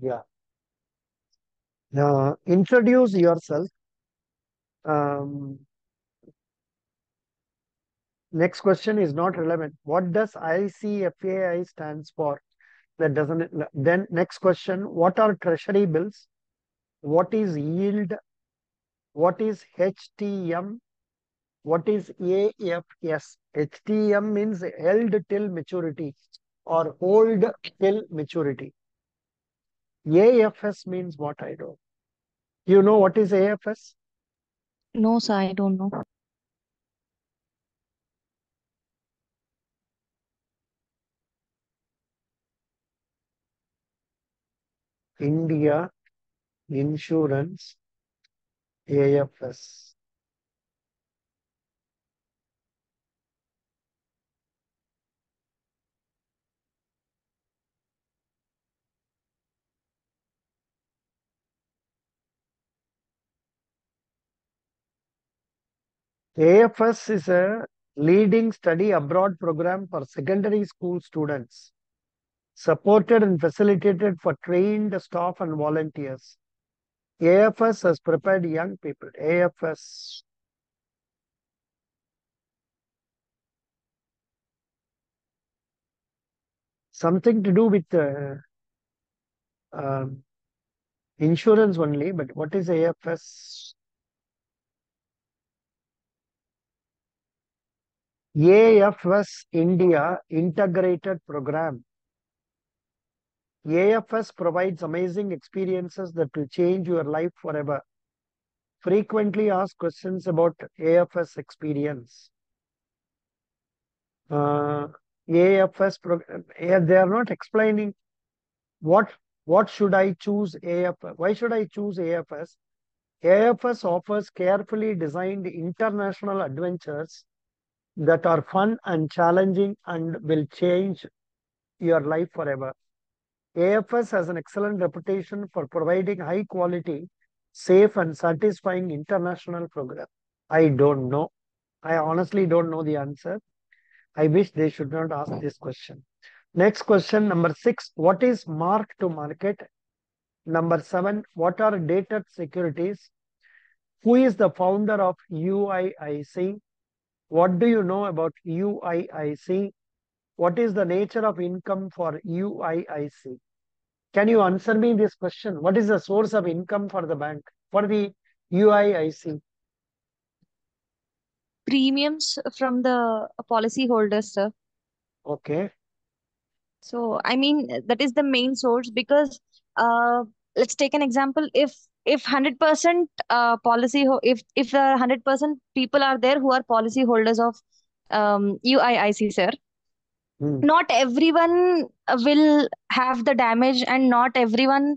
Yeah. Uh, introduce yourself. Um, next question is not relevant. What does ICFAI stands for? That doesn't. Then next question. What are treasury bills? What is yield? What is HTM? What is AFS? HTM means held till maturity or hold till maturity. AFS means what I don't. You know what is AFS? No, sir, I don't know. India Insurance AFS. AFS is a leading study abroad program for secondary school students, supported and facilitated for trained staff and volunteers. AFS has prepared young people. AFS. Something to do with uh, um, insurance only, but what is AFS? AFS India Integrated Program. AFS provides amazing experiences that will change your life forever. Frequently asked questions about AFS experience. Uh, AFS program, they are not explaining what what should I choose AFS. Why should I choose AFS? AFS offers carefully designed international adventures that are fun and challenging and will change your life forever. AFS has an excellent reputation for providing high quality, safe and satisfying international program. I don't know. I honestly don't know the answer. I wish they should not ask this question. Next question, number six, what is mark to market? Number seven, what are dated securities? Who is the founder of UIIC? What do you know about UIIC? What is the nature of income for UIIC? Can you answer me this question? What is the source of income for the bank, for the UIIC? Premiums from the policy holders, sir. Okay. So, I mean, that is the main source because uh, let's take an example. If if 100% uh, policy, ho- if if the 100% people are there who are policy holders of um, UIIC, sir, Hmm. not everyone will have the damage and not everyone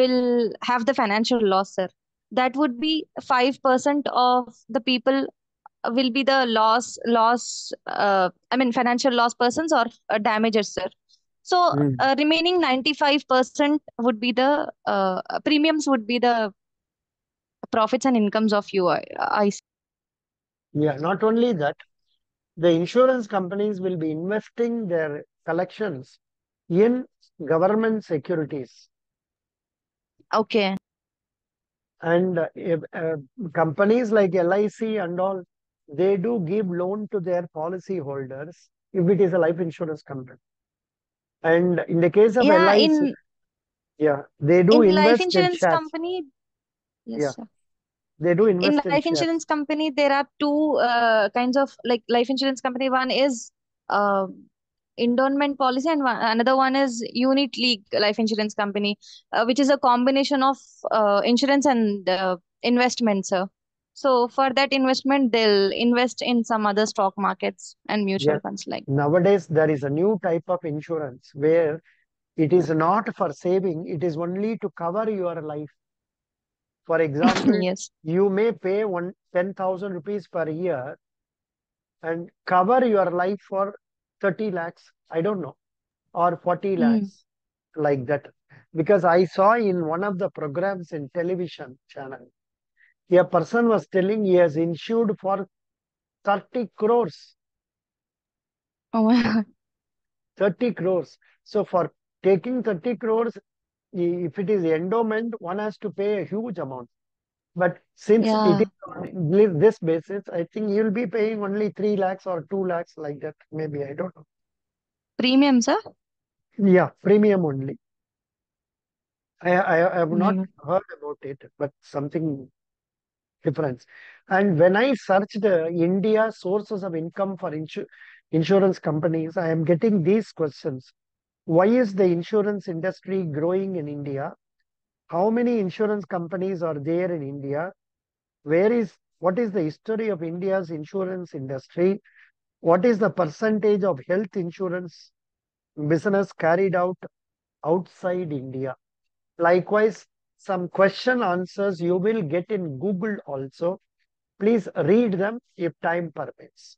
will have the financial loss, sir. That would be 5% of the people will be the loss, loss, uh, I mean, financial loss persons or uh, damagers, sir. So, Hmm. uh, remaining 95% would be the uh, premiums would be the profits and incomes of UIIC. Yeah, not only that, the insurance companies will be investing their collections in government securities. Okay. And uh, uh, companies like LIC and all, they do give loan to their policy holders if it is a life insurance company. And in the case of Yeah, LIC, in yeah, they do in life invest in insurance shares. company, yes, Yeah, sir. they do In invest in life shares. insurance company, there are two uh, kinds of like life insurance company. One is uh, endowment policy, and one, another one is unit linked life insurance company, uh, which is a combination of uh, insurance and uh, investment, sir. So for that investment, they'll invest in some other stock markets and mutual Yeah. funds like. Nowadays, there is a new type of insurance where it is not for saving, it is only to cover your life. For example, Yes. you may pay one ten thousand rupees per year and cover your life for 30 lakhs, I don't know, or 40 Mm. lakhs, like that. Because I saw in one of the programs in television channel, a person was telling he has insured for 30 crores. Oh my God. 30 crores. So for taking 30 crores, if it is endowment, one has to pay a huge amount. But since it Yeah. is on this basis, I think you'll be paying only three lakhs or two lakhs like that. Maybe I don't know. Premium, sir? Yeah, premium only. I I, I have not Never. heard about it, but something difference. And when I searched uh, India sources of income for insu insurance companies, I am getting these questions. Why is the insurance industry growing in India? How many insurance companies are there in India? Where is what is the history of India's insurance industry? What is the percentage of health insurance business carried out outside India? Likewise, some question answers you will get in Google also. Please read them if time permits.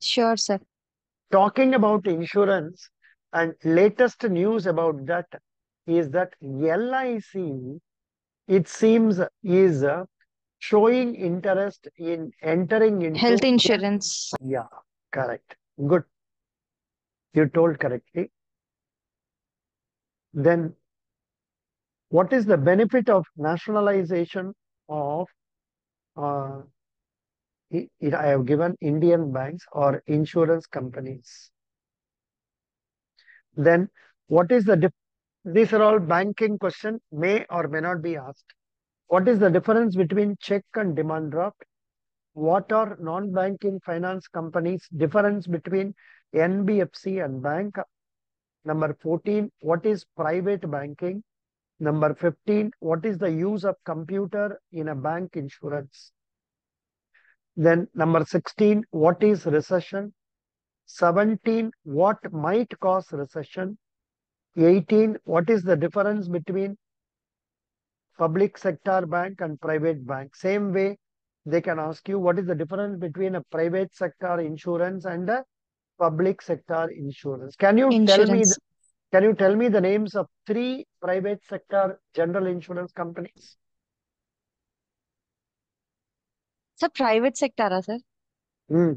Sure, sir. Talking about insurance and latest news about that is that LIC, it seems, is uh, showing interest in entering into Health insurance. Yeah, correct. Good. You told correctly. Then, what is the benefit of nationalization of, uh, i- i- have given Indian banks or insurance companies? Then, what is the these are all banking question, may or may not be asked. What is the difference between check and demand draft? What are non-banking finance companies? Difference between NBFC and bank. Number 14, what is private banking? Number 15, what is the use of computer in a bank insurance? Then number 16, what is recession? 17, what might cause recession? 18, what is the difference between public sector bank and private bank? Same way, they can ask you what is the difference between a private sector insurance and a public sector insurance. Can you tell me the, can you tell me the names of three private sector general insurance companies? Sir, private sector, ah, sir. Hmm,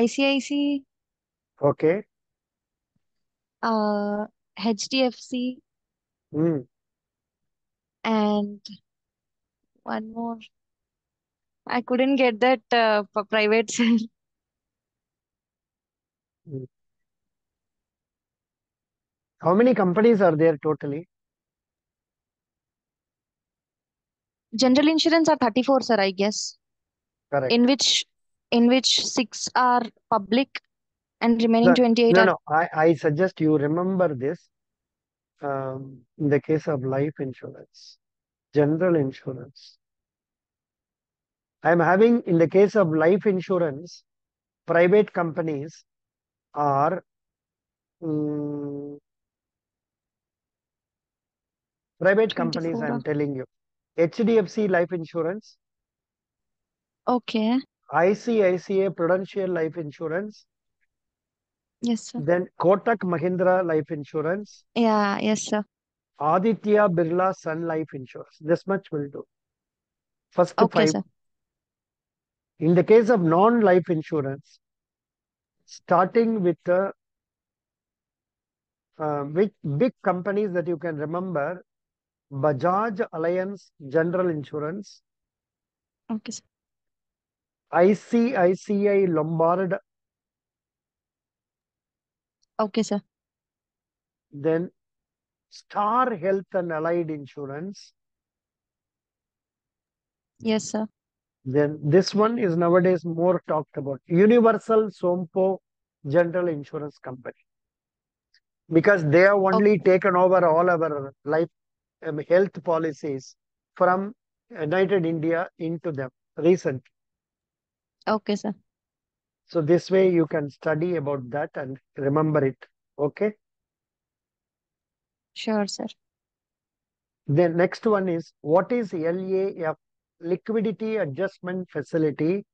ICIC, okay. uh, HDFC, Hmm, and one more. I couldn't get that uh, for private, sir. hmm. How many companies are there totally? General insurance are 34, sir, I guess. Correct. In which in which six are public and remaining No, 28 no, are no. I, I suggest you remember this um, in the case of life insurance, general insurance. I'm having, in the case of life insurance, private companies are mm, private companies, I'm telling you. HDFC Life Insurance, Okay. ICICI Prudential Life Insurance, Yes, sir. then Kotak Mahindra Life Insurance, Yeah, yes, sir. Aditya Birla Sun Life Insurance. This much will do. First Okay, five. sir. In the case of non-life insurance, starting with the uh, big, big companies that you can remember, Bajaj Allianz General Insurance, Okay, sir. ICICI Lombard, Okay, sir. then Star Health and Allied Insurance. Yes, sir. Then this one is nowadays more talked about. Universal Sompo General Insurance Company. Because they have only taken over all our life um, health policies from United India into them recently. Okay, sir. So this way you can study about that and remember it. Okay. Sure, sir. Then next one is what is LAF liquidity adjustment facility?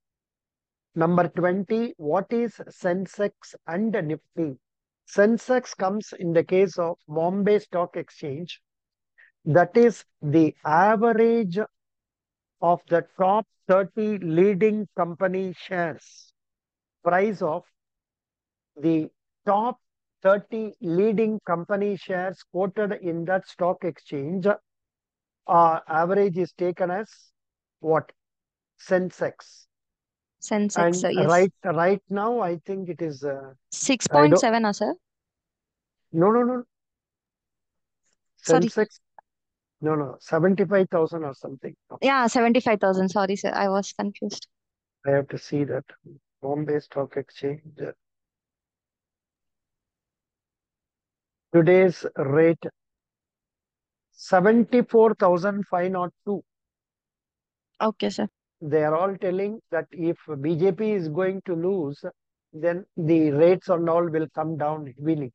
Number 20, what is Sensex and Nifty? Sensex comes in the case of Bombay Stock Exchange. That is the average of the top 30 leading company shares. Price of the top 30 leading company shares quoted in that stock exchange, uh, average is taken as what? Sensex. Sensex, sir. Yes. right right now, I think it is uh, Six I point don't seven, uh, sir. no no no Sorry. No no 75,000 or something. Yeah, 75,000. Sorry, sir. I was confused. I have to see that Bombay Stock Exchange. Today's rate 74,502. Okay, sir. They are all telling that if BJP is going to lose, then the rates and all will come down heavily.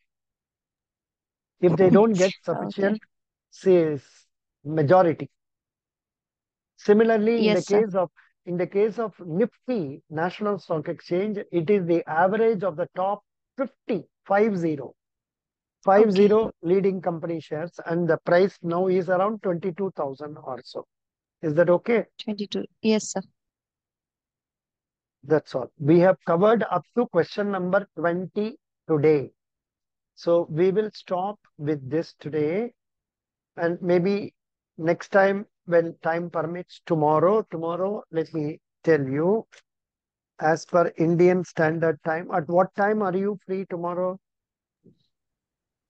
If they don't get Okay. sufficient, say, majority. Similarly, in the sir. case of in the case of Nifty National Stock Exchange, it is the average of the top 50, 50, 50 Okay. leading company shares, and the price now is around 22,000 or so. Is that okay? 22. Yes, sir. That's all. We have covered up to question number 20 today. So we will stop with this today and maybe next time when time permits tomorrow, tomorrow, let me tell you, as per Indian Standard Time, at what time are you free tomorrow?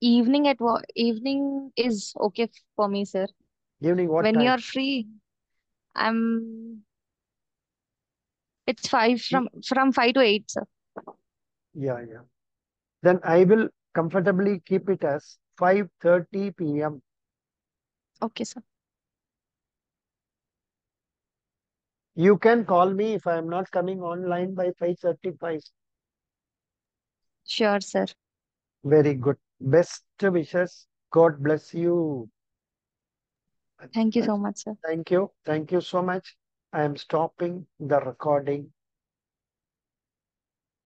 Evening at what? Evening is okay for me, sir. Evening, what When time? you're free, I'm. It's five from from five to eight, sir. Yeah, yeah. Then I will comfortably keep it as 5:30 p.m. Okay, sir. You can call me if I am not coming online by 5:35. Sure, sir. Very good. Best wishes. God bless you. Thank you so much, sir. Thank you. Thank you so much. I am stopping the recording